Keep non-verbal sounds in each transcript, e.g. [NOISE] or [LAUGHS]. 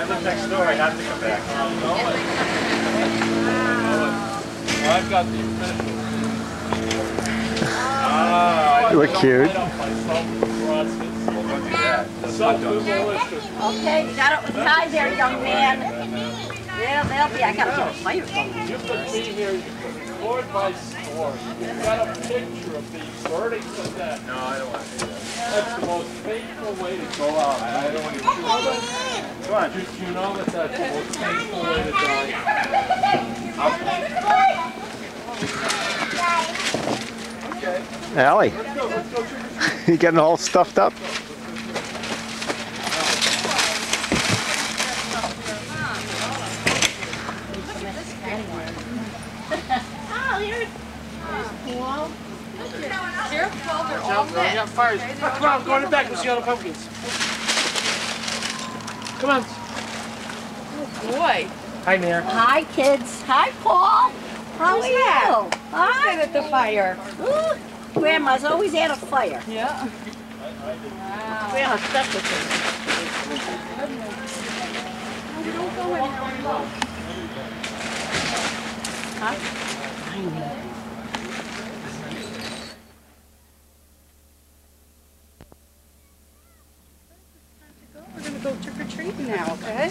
I live next door, I have to come back. Well, I've got the official. Ah, I Look cute. Light up myself with process. Well, don't do that. That's not done. Okay, you got it with tie there, young man. Yeah, they'll be, I gotta get a fire going. You could be here, Lord by storm. You've got a picture of these burning to death. No, I don't want to do that. That's the most painful way to go out. I don't want to do that. Come on. You, you know that that's the most painful way to die. Allie, [LAUGHS] you getting all stuffed up? I got fires. Come on, go in the back and see all the pumpkins. Come on. Oh, Boy, Hi, Mayor. Hi, kids. Hi, Paul. How are Who's you? that? Hi. at the fire. Ooh, Grandma's always at a fire. Yeah. Grandma stuck with her. We're gonna go trick or treating now, okay?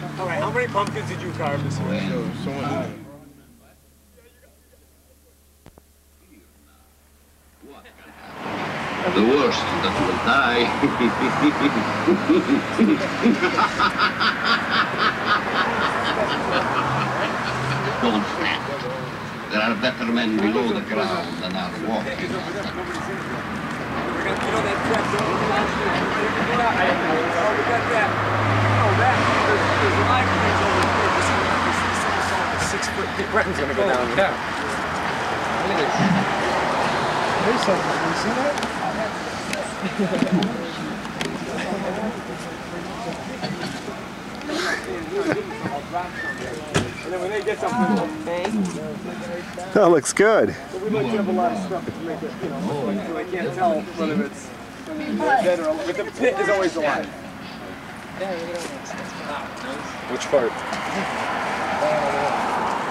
All right, how many pumpkins did you carve this year? The worst that will die. Don't snap. There are better men below the ground than are walking. Brenton's gonna go down. And then when they get something, That looks good. we like to have a lot of stuff to make it, you know, so I can't tell whether it's dead or alive. But the pit is always alive. Which part?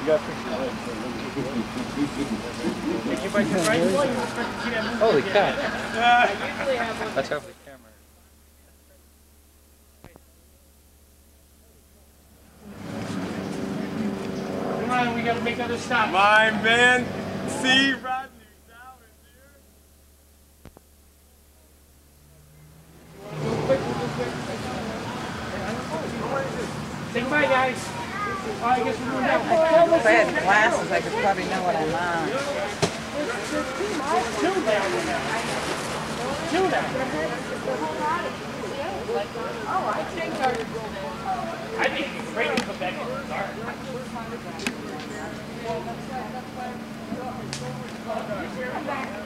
He's already through. He's already through. All right. All right. Fill his eyes up. Now he's sitting back up again, Holy cow. That's how the camera. Come on, we gotta make another stop. My man, C. Rodney Dowers here. Say goodbye, guys. Oh, I guess we're going down if I had glasses, I could probably know what I'm on. Two. Two. Oh, I think our... I think great to come back in the dark. Come back.